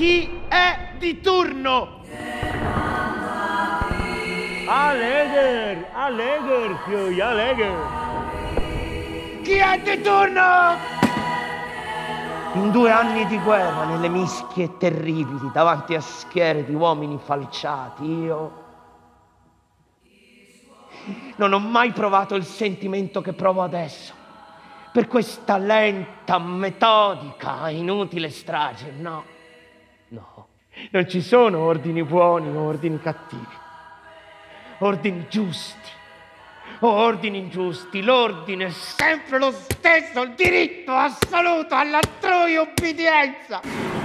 chi è di turno. Allegher, Allegher, più Allegher. Chi è di turno? In due anni di guerra, nelle mischie terribili, davanti a schiere di uomini falciati, io non ho mai provato il sentimento che provo adesso per questa lenta, metodica, inutile strage, no no, non ci sono ordini buoni o ordini cattivi, ordini giusti o ordini ingiusti. L'ordine è sempre lo stesso, il diritto assoluto all'altrui obbedienza.